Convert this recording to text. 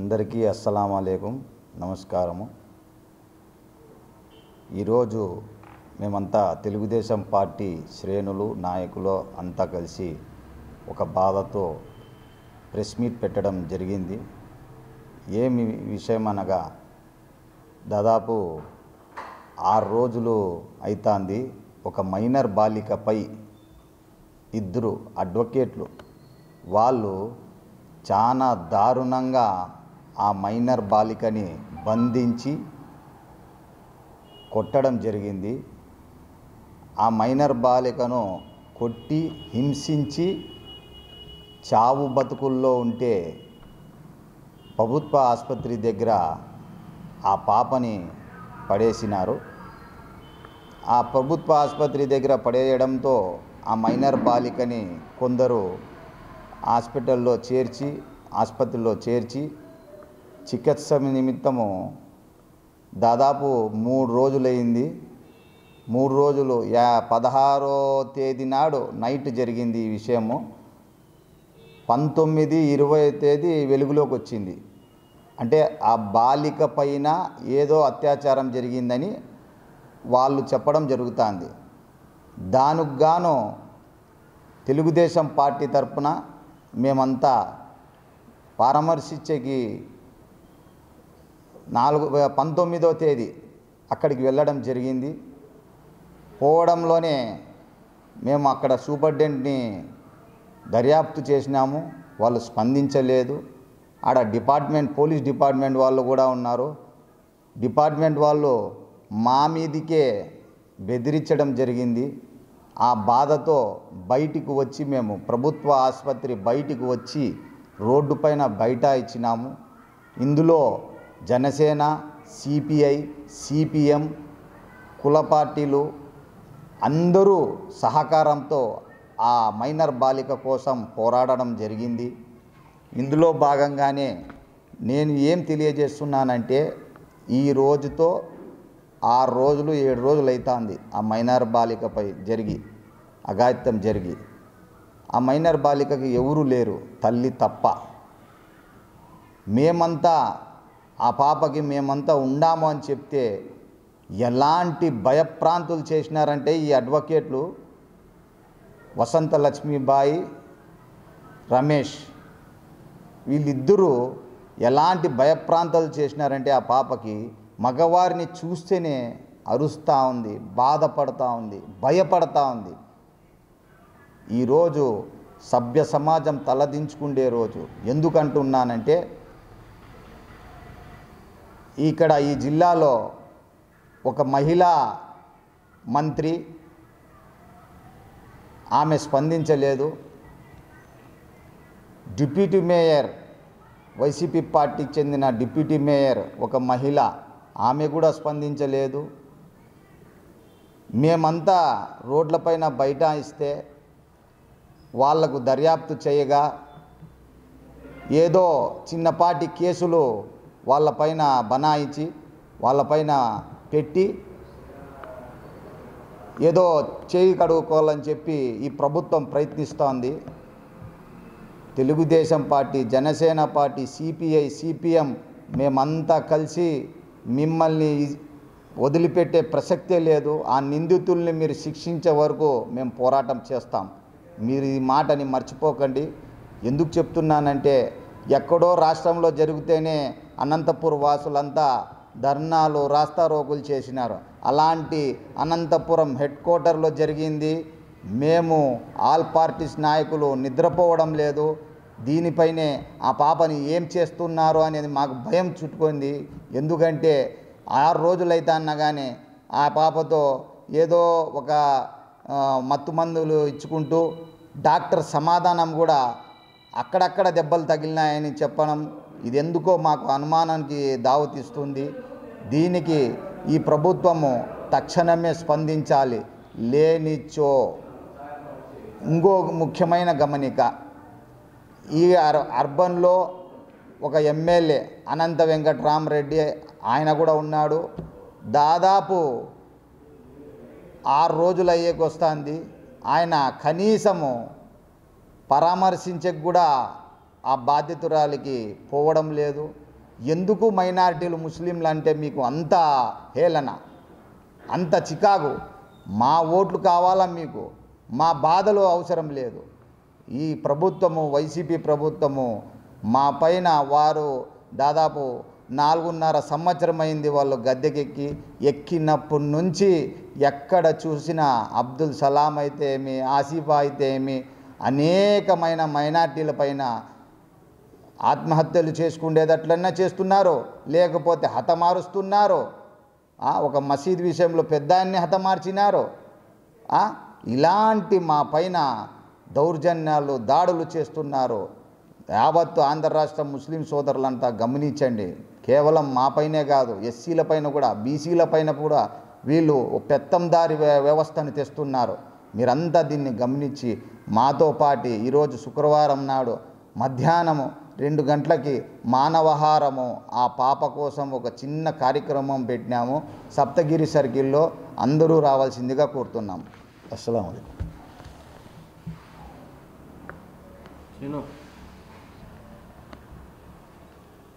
అందరికీ అస్సలం అయికం నమస్కారము. ఈరోజు మేమంతా తెలుగుదేశం పార్టీ శ్రేణులు నాయకులు అంతా కలిసి ఒక బాధతో ప్రెస్ మీట్ పెట్టడం జరిగింది. ఏమి విషయం అనగా దాదాపు ఆరు రోజులు అవుతుంది ఒక మైనర్ బాలికపై ఇద్దరు అడ్వకేట్లు. వాళ్ళు చాలా దారుణంగా ఆ మైనర్ బాలికని బంధించి కొట్టడం జరిగింది. ఆ మైనర్ బాలికను కొట్టి హింసించి చావు బతుకుల్లో ఉంటే ప్రభుత్వ ఆసుపత్రి దగ్గర ఆ పాపని పడేసినారు. ఆ ప్రభుత్వ ఆసుపత్రి దగ్గర పడేయడంతో ఆ మైనర్ బాలికని కొందరు హాస్పిటల్లో చేర్చి ఆసుపత్రిలో చేర్చి చికిత్స నిమిత్తము దాదాపు మూడు రోజులైంది మూడు రోజులు యా పదహారో తేదీ నాడు నైట్ జరిగింది ఈ విషయము. పంతొమ్మిది ఇరవై తేదీ వెలుగులోకి వచ్చింది అంటే ఆ బాలిక పైన ఏదో అత్యాచారం జరిగిందని వాళ్ళు చెప్పడం జరుగుతుంది. దానికి గాను తెలుగుదేశం పార్టీ తరపున మేమంతా పరామర్శించేకి నాలుగు పంతొమ్మిదో తేదీ అక్కడికి వెళ్ళడం జరిగింది. పోవడంలోనే మేము అక్కడ సూపర్డెంట్ని దర్యాప్తు చేసినాము. వాళ్ళు స్పందించలేదు. ఆడ డిపార్ట్మెంట్ పోలీస్ డిపార్ట్మెంట్ వాళ్ళు కూడా ఉన్నారు. డిపార్ట్మెంట్ వాళ్ళు మా మీదికే బెదిరించడం జరిగింది. ఆ బాధతో బయటికి వచ్చి మేము ప్రభుత్వ ఆసుపత్రి బయటికి వచ్చి రోడ్డు పైన బయట ఇచ్చినాము. ఇందులో జనసేన సిపిఐ సిపిఎం కుల పార్టీలు అందరూ సహకారంతో ఆ మైనర్ బాలిక కోసం పోరాడడం జరిగింది. ఇందులో భాగంగానే నేను ఏం తెలియజేస్తున్నానంటే ఈ రోజుతో ఆరు రోజులు ఏడు రోజులు అవుతుంది ఆ మైనర్ బాలికపై జరిగి అఘాయిత్యం జరిగి. ఆ మైనర్ బాలికకి ఎవరూ లేరు తల్లి తప్ప. మేమంతా ఆ పాపకి మేమంతా ఉండాము అని చెప్తే ఎలాంటి భయప్రాంతులు చేసినారంటే ఈ అడ్వకేట్లు వసంత లక్ష్మీబాయి రమేష్ వీళ్ళిద్దరూ ఎలాంటి భయప్రాంతాలు చేసినారంటే ఆ పాపకి మగవారిని చూస్తేనే అరుస్తూ ఉంది బాధపడతా ఉంది భయపడతా ఉంది. ఈరోజు సభ్య సమాజం తలదించుకుండే రోజు. ఎందుకంటున్నానంటే ఇక్కడ ఈ జిల్లాలో ఒక మహిళా మంత్రి ఆమె స్పందించలేదు. డిప్యూటీ మేయర్ వైసీపీ పార్టీకి చెందిన డిప్యూటీ మేయర్ ఒక మహిళ ఆమె కూడా స్పందించలేదు. మేమంతా రోడ్లపైన బయట ఇస్తే వాళ్ళకు దర్యాప్తు చేయగా ఏదో చిన్నపాటి కేసులు వాళ్ళపైన బనాయించి వాళ్ళపైన పెట్టి ఏదో చేయి కడుక్కోవాలని చెప్పి ఈ ప్రభుత్వం ప్రయత్నిస్తోంది. Telugu Desam party Janasena party CPI CPM మేమంతా కలిసి మిమ్మల్ని వదిలిపెట్టే ప్రసక్తే లేదు. ఆ నిందితుల్ని మీరు శిక్షించే వరకు మేము పోరాటం చేస్తాం. మీరు ఈ మాటని మర్చిపోకండి. ఎందుకు చెప్తున్నానంటే ఎక్కడో రాష్ట్రంలో జరిగితేనే అనంతపూర్ వాసులంతా ధర్నాలు రాస్తారోకులు చేసినారు. అలాంటి అనంతపురం హెడ్ క్వార్టర్లో జరిగింది. మేము ఆల్ పార్టీస్ నాయకులు నిద్రపోవడం లేదు. దీనిపైనే ఆ పాపని ఏం చేస్తున్నారు అనేది మాకు భయం చుట్టుకుంది. ఎందుకంటే ఆరు రోజులైతే అన్నా కానీ ఆ పాపతో ఏదో ఒక మత్తు మందులు ఇచ్చుకుంటూ డాక్టర్ సమాధానం కూడా అక్కడక్కడ దెబ్బలు తగిలినాయని చెప్పడం ఇది ఎందుకో మాకు అనుమానానికి దావతీస్తుంది. దీనికి ఈ ప్రభుత్వము తక్షణమే స్పందించాలి. లేనిచో ఇంకో ముఖ్యమైన గమనిక. ఈ అర్ అర్బన్లో ఒక ఎమ్మెల్యే అనంత వెంకట్రామరెడ్డి ఆయన కూడా ఉన్నాడు. దాదాపు ఆరు రోజులు అయ్యేకి వస్తుంది ఆయన కనీసము పరామర్శించకు కూడా ఆ బాధితురాలికి పోవడం లేదు. ఎందుకు మైనారిటీలు ముస్లింలు అంటే మీకు అంత హేళన అంత చికాకు? మా ఓట్లు కావాలా మీకు? మా బాధలు అవసరం లేదు. ఈ ప్రభుత్వము వైసీపీ ప్రభుత్వము మా పైన వారు దాదాపు నాలుగున్నర సంవత్సరం అయింది వాళ్ళు గద్దెకెక్కి ఎక్కినప్పటి నుంచి ఎక్కడ చూసినా అబ్దుల్ సలాం అయితే ఏమి ఆసిఫా అయితే ఏమి అనేకమైన మైనార్టీల పైన ఆత్మహత్యలు చేసుకునేటట్లన్నా చేస్తున్నారో లేకపోతే హతమారుస్తున్నారో. ఒక మసీద్ విషయంలో పెద్దాన్ని హతమార్చినారో. ఇలాంటి మా పైన దౌర్జన్యాలు దాడులు చేస్తున్నారు. యావత్తు ఆంధ్ర రాష్ట్ర ముస్లిం సోదరులంతా గమనించండి. కేవలం మా పైనే కాదు ఎస్సీల పైన కూడా బీసీల పైన కూడా వీళ్ళు పెత్తందారి వ్యవస్థను తెస్తున్నారు. మీరంతా దీన్ని గమనించి మాతో పాటి ఈరోజు శుక్రవారం నాడు మధ్యాహ్నము రెండు గంటలకి మానవహారము ఆ పాప కోసం ఒక చిన్న కార్యక్రమం పెట్టినాము. సప్తగిరి సర్కిల్లో అందరూ రావాల్సిందిగా కోరుతున్నాము అస్సలం